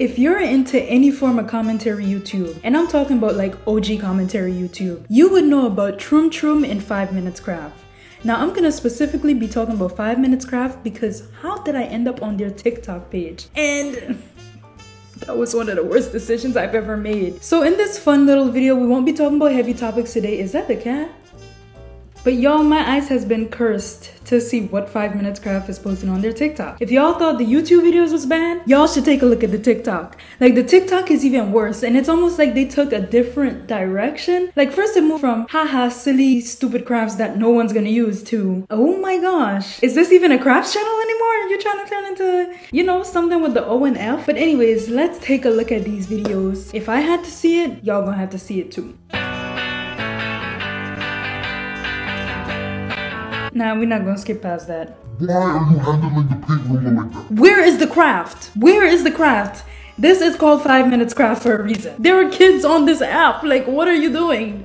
If you're into any form of commentary YouTube, and I'm talking about like OG commentary YouTube, you would know about Troom Troom and 5 Minutes Craft. Now I'm gonna specifically be talking about 5 Minutes Craft because how did I end up on their TikTok page? And that was one of the worst decisions I've ever made. So in this fun little video, we won't be talking about heavy topics today. Is that the cat? But y'all, my eyes has been cursed to see what 5 Minutes Craft is posting on their TikTok. If y'all thought the YouTube videos was bad, y'all should take a look at the TikTok. Like the TikTok is even worse and it's almost like they took a different direction. Like first it moved from haha silly stupid crafts that no one's gonna use to oh my gosh, is this even a crafts channel anymore? You're trying to turn into, you know, something with the O and F? But anyways, let's take a look at these videos. If I had to see it, y'all gonna have to see it too. Nah, we're not gonna skip past that. Why are you handling the paint roller like that? Where is the craft? Where is the craft? This is called 5 Minutes Craft for a reason. There are kids on this app. Like, what are you doing?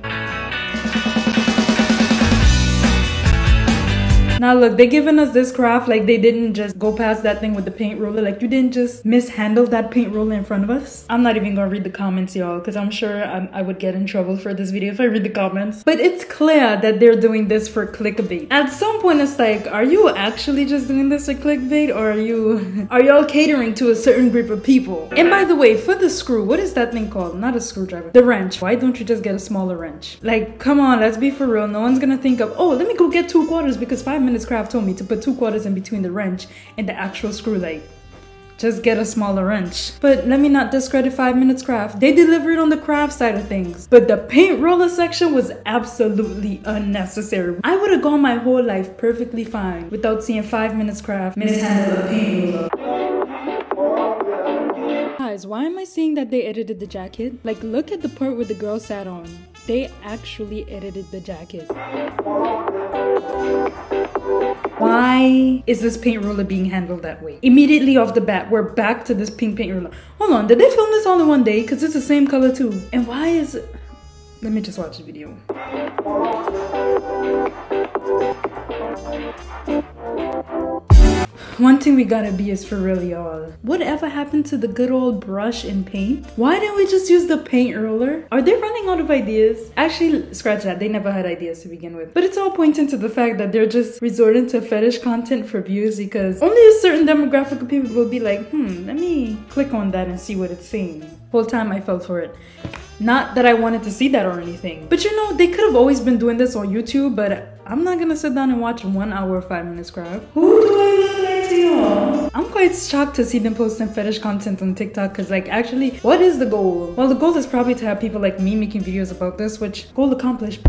Now look, they giving us this craft like they didn't just go past that thing with the paint roller. Like you didn't just mishandle that paint roller in front of us. I'm not even gonna read the comments, y'all, because I'm sure I'm, i would get in trouble for this video if I read the comments. But it's clear that they're doing this for clickbait. At some point, it's like, are you actually just doing this for clickbait, or are you are y'all catering to a certain group of people? And by the way, for the screw, what is that thing called? Not a screwdriver. The wrench. Why don't you just get a smaller wrench? Like, come on, let's be for real. No one's gonna think of, oh, let me go get two quarters because five minutes minutes craft told me to put two quarters in between the wrench and the actual screw like just get a smaller wrench. But let me not discredit 5 Minutes Craft. They delivered on the craft side of things. But the paint roller section was absolutely unnecessary. I would have gone my whole life perfectly fine without seeing 5 Minutes Craft mishandle a paint roller. Guys, why am I saying that they edited the jacket? Like, look at the part where the girl sat on. They actually edited the jacket. Why is this paint roller being handled that way? Immediately off the bat, we're back to this pink paint roller. Hold on, did they film this all in one day? Because it's the same color too. And why is it... Let me just watch the video. One thing we gotta be is for real, y'all. Whatever happened to the good old brush and paint? Why didn't we just use the paint roller? Are they running out of ideas? Actually, scratch that. They never had ideas to begin with. But it's all pointing to the fact that they're just resorting to fetish content for views because only a certain demographic of people will be like, hmm, let me click on that and see what it's saying. Whole time I fell for it. Not that I wanted to see that or anything. But you know, they could have always been doing this on YouTube, but I'm not gonna sit down and watch one hour, five minutes craft. I'm quite shocked to see them posting fetish content on TikTok because like actually, what is the goal? Well, the goal is probably to have people like me making videos about this, which goal accomplished.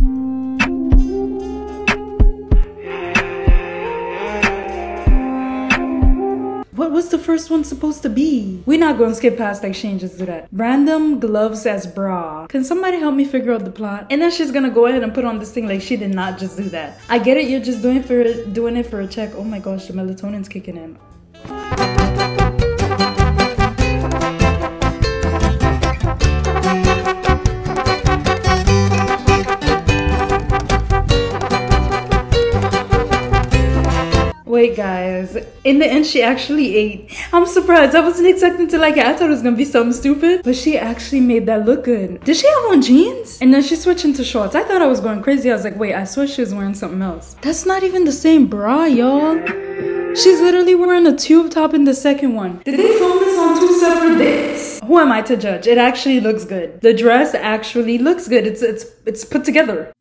The first one supposed to be? We're not gonna skip past just do that. Random gloves as bra. Can somebody help me figure out the plot? And then she's gonna go ahead and put on this thing like she did not just do that. I get it, you're just doing for doing it for a check. Oh my gosh, the melatonin's kicking in. Guys. In the end, she actually ate. I'm surprised. I wasn't expecting to like it. I thought it was gonna be something stupid, but she actually made that look good. Did she have on jeans? And then she switched into shorts. I thought I was going crazy. I was like, wait, I swear she was wearing something else. That's not even the same bra, y'all. She's literally wearing a tube top in the second one. Did they film this on two separate days? Who am I to judge? It actually looks good. The dress actually looks good. It's it's it's put together.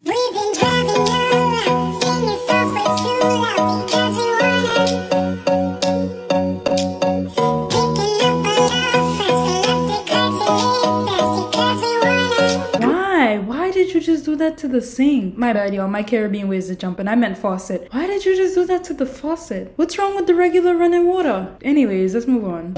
That to the sink? My bad, y'all. My Caribbean ways of jumping. I meant faucet. Why did you just do that to the faucet? What's wrong with the regular running water? Anyways, let's move on.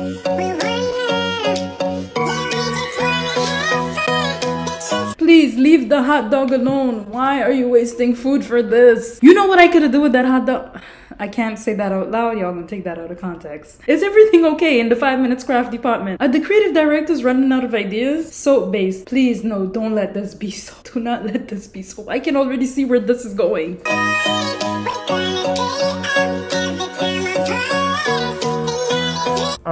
Please leave the hot dog alone. Why are you wasting food for this? You know what I could have done with that hot dog? I can't say that out loud. Y'all gonna take that out of context. Is everything okay in the five minutes craft department? Are the creative directors running out of ideas? Soap base. Please, no, don't let this be so. Do not let this be so. I can already see where this is going.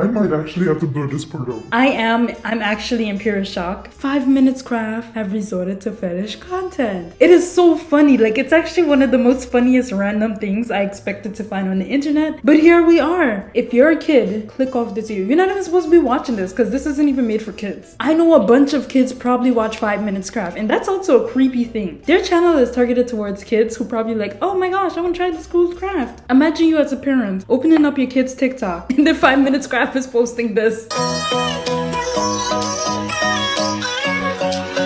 I might actually have to blur this out. I am, I'm actually in pure shock. Five Minutes Craft have resorted to fetish content. It is so funny. Like, it's actually one of the most funniest random things I expected to find on the internet. But here we are. If you're a kid, click off this video. You're not even supposed to be watching this because this isn't even made for kids. I know a bunch of kids probably watch Five Minutes Craft, and that's also a creepy thing. Their channel is targeted towards kids who probably like, oh my gosh, I want to try this cool craft. Imagine you as a parent opening up your kid's TikTok and the Five Minutes Craft is posting this.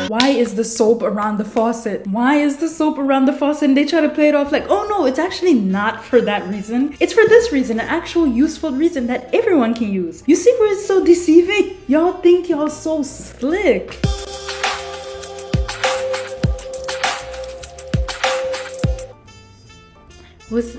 Why is the soap around the faucet? Why is the soap around the faucet? And they try to play it off like, oh no, it's actually not for that reason. It's for this reason, an actual useful reason that everyone can use. You see where it's so deceiving? Y'all think y'all so slick. Was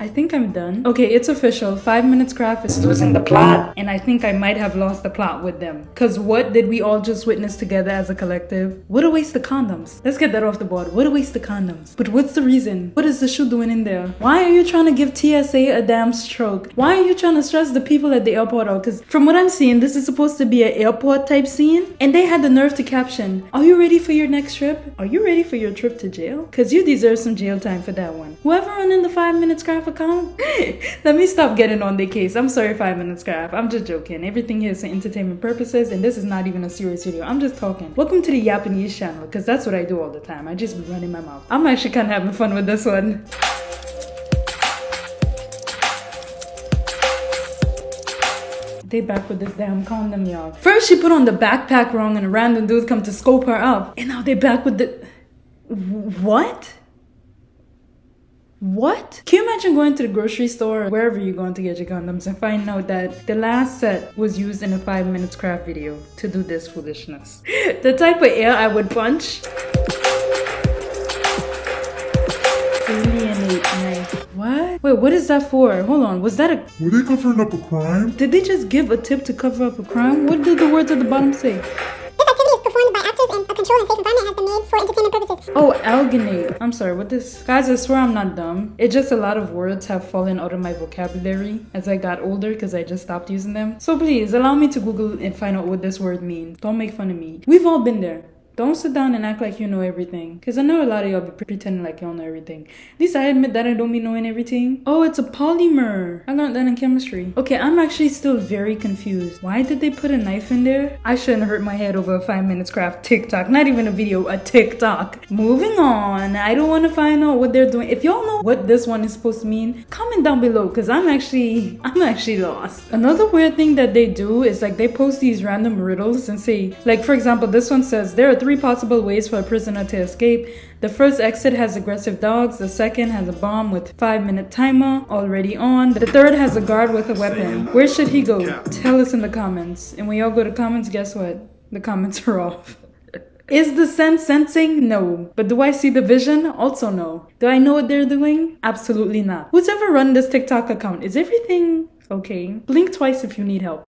I think I'm done. Okay, it's official. Five Minutes Craft is losing the plot. And I think I might have lost the plot with them. Cause what did we all just witness together as a collective? What a waste of condoms. Let's get that off the board. What a waste of condoms. But what's the reason? What is the shoe doing in there? Why are you trying to give TSA a damn stroke? Why are you trying to stress the people at the airport out? Cause from what I'm seeing, this is supposed to be an airport type scene. And they had the nerve to caption, Are you ready for your next trip? Are you ready for your trip to jail? Cause you deserve some jail time for that one. Whoever running the Five Minutes Craft account, let me stop getting on their case. I'm sorry, Five Minutes Craft. I'm just joking. Everything here is for entertainment purposes, and this is not even a serious video. I'm just talking. Welcome to the Japanese channel, because that's what I do all the time. I just be running my mouth. I'm actually kind of having fun with this one. They back with this damn condom, y'all. First, she put on the backpack wrong, and a random dude come to scope her up, and now they back with the. What? What? Can you imagine going to the grocery store or wherever you're going to get your condoms and find out that the last set was used in a 5 minutes craft video to do this foolishness? the type of air I would punch. Alienate knife. What? Wait, what is that for? Hold on, was that a. Were they covering up a crime? Did they just give a tip to cover up a crime? What did the words at the bottom say? And a controlled and safe environment has been made for entertainment purposes. Oh, alginate. I'm sorry, what this? Guys, I swear I'm not dumb. It's just a lot of words have fallen out of my vocabulary as I got older because I just stopped using them. So please, allow me to Google and find out what this word means. Don't make fun of me. We've all been there. Don't sit down and act like you know everything. Because I know a lot of y'all be pretending like y'all know everything. At least I admit that I don't be knowing everything. Oh, it's a polymer. I learned that in chemistry. Okay, I'm actually still very confused. Why did they put a knife in there? I shouldn't hurt my head over a 5 minutes craft TikTok. Not even a video, a TikTok. Moving on. I don't want to find out what they're doing. If y'all know what this one is supposed to mean, comment down below because I'm actually, I'm actually lost. Another weird thing that they do is like they post these random riddles and say, like for example, this one says, there are three possible ways for a prisoner to escape. The first exit has aggressive dogs, the second has a bomb with 5 minute timer already on, the third has a guard with a weapon. Where should he go? Tell us in the comments. And when y'all go to comments, guess what? The comments are off. Is the sense sensing? No. But do I see the vision? Also no. Do I know what they're doing? Absolutely not. Who's ever run this TikTok account? Is everything okay? Blink twice if you need help.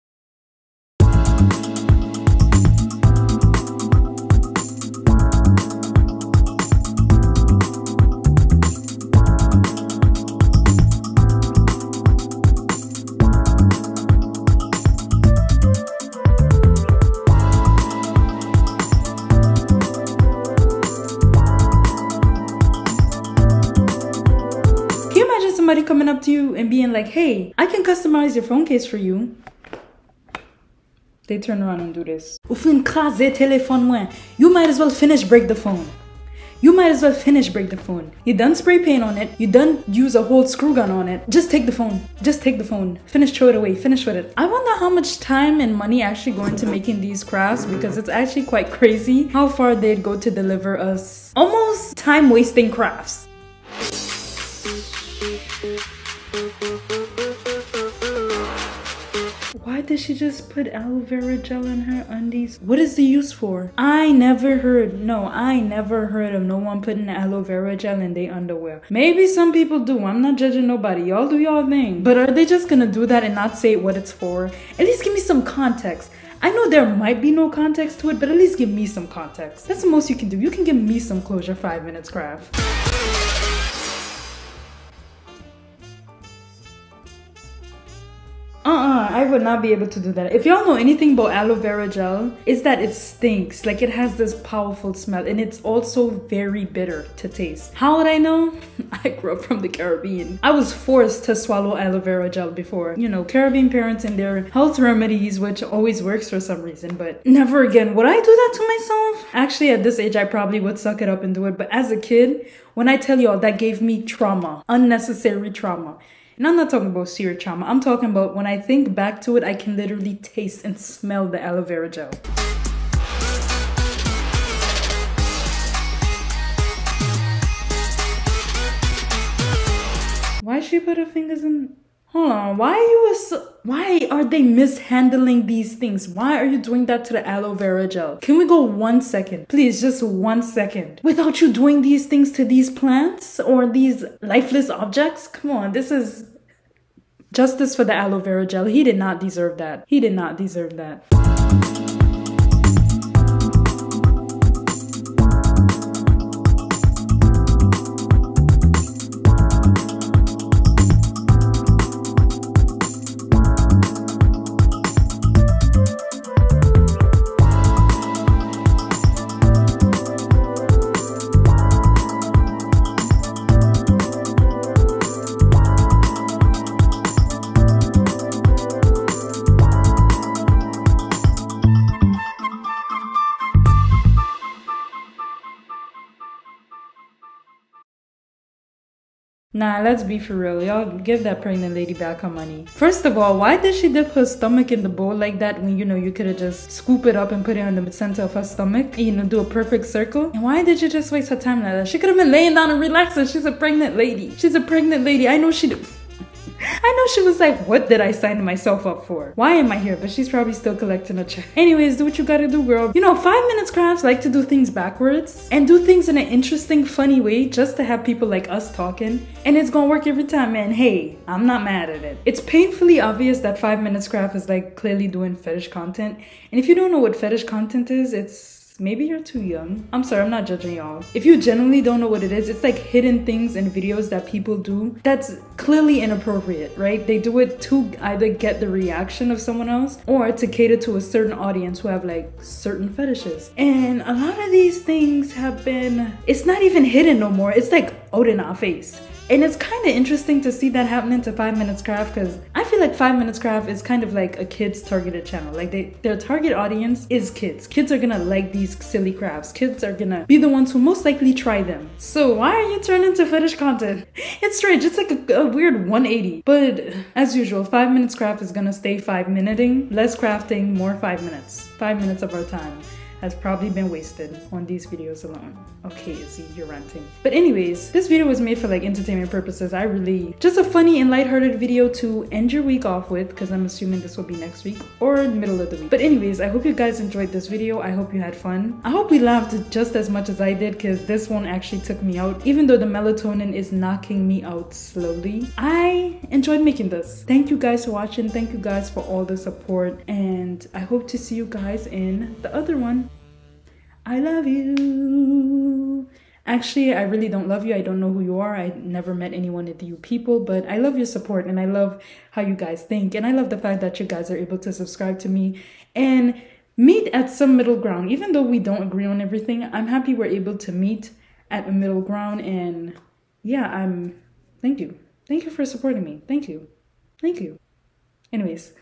Somebody coming up to you and being like, hey, I can customize your phone case for you? They turn around and do this. You might as well finish break the phone. You might as well finish break the phone. You done spray paint on it. You done use a whole screw gun on it. Just take the phone. Just take the phone. Finish throw it away. Finish with it. I wonder how much time and money actually go into making these crafts because it's actually quite crazy how far they'd go to deliver us almost time wasting crafts. Why did she just put aloe vera gel in her undies? What is the use for? I never heard, no, I never heard of no one putting aloe vera gel in their underwear. Maybe some people do. I'm not judging nobody. Y'all do y'all thing. But are they just gonna do that and not say what it's for? At least give me some context. I know there might be no context to it, but at least give me some context. That's the most you can do. You can give me some closure, five minutes craft. Would not be able to do that. If y'all know anything about aloe vera gel, is that it stinks. Like it has this powerful smell and it's also very bitter to taste. How would I know? I grew up from the Caribbean. I was forced to swallow aloe vera gel before. You know, Caribbean parents and their health remedies, which always works for some reason, but never again. Would I do that to myself? Actually, at this age, I probably would suck it up and do it. But as a kid, when I tell y'all that gave me trauma, unnecessary trauma. And I'm not talking about serious trauma. I'm talking about when I think back to it, I can literally taste and smell the aloe vera gel. Why she put her fingers in? Hold on. Why are you? So, why are they mishandling these things? Why are you doing that to the aloe vera gel? Can we go one second, please? Just one second. Without you doing these things to these plants or these lifeless objects? Come on. This is justice for the aloe vera gel. He did not deserve that. He did not deserve that. Nah, let's be for real. Y'all give that pregnant lady back her money. First of all, why did she dip her stomach in the bowl like that when you know you could have just scoop it up and put it in the center of her stomach? You know, do a perfect circle? And why did you just waste her time like that? She could have been laying down and relaxing. She's a pregnant lady. She's a pregnant lady. I know she I know she was like, what did I sign myself up for? Why am I here? But she's probably still collecting a check. Anyways, do what you gotta do, girl. You know, five minutes crafts like to do things backwards and do things in an interesting, funny way just to have people like us talking. And it's gonna work every time, man. Hey, I'm not mad at it. It's painfully obvious that five minutes craft is like clearly doing fetish content. And if you don't know what fetish content is, it's maybe you're too young. I'm sorry, I'm not judging y'all. If you genuinely don't know what it is, it's like hidden things in videos that people do that's clearly inappropriate, right? They do it to either get the reaction of someone else or to cater to a certain audience who have like certain fetishes. And a lot of these things have been, it's not even hidden no more. It's like out in our face. And it's kind of interesting to see that happening to Five Minutes Craft because I feel like Five Minutes Craft is kind of like a kids targeted channel. Like they, their target audience is kids. Kids are gonna like these silly crafts. Kids are gonna be the ones who most likely try them. So why are you turning to fetish content? It's strange. It's like a, a weird 180. But as usual, Five Minutes Craft is gonna stay five minuting, less crafting, more five minutes. Five minutes of our time has probably been wasted on these videos alone. Okay, see, you're ranting. But anyways, this video was made for like entertainment purposes. I really, just a funny and lighthearted video to end your week off with because I'm assuming this will be next week or middle of the week. But anyways, I hope you guys enjoyed this video. I hope you had fun. I hope we laughed just as much as I did because this one actually took me out. Even though the melatonin is knocking me out slowly, I enjoyed making this. Thank you guys for watching. Thank you guys for all the support and I hope to see you guys in the other one. I love you. Actually, I really don't love you. I don't know who you are. I never met anyone of you people, but I love your support and I love how you guys think. And I love the fact that you guys are able to subscribe to me and meet at some middle ground. Even though we don't agree on everything, I'm happy we're able to meet at a middle ground. And yeah, I'm, thank you. Thank you for supporting me. Thank you. Thank you. Anyways.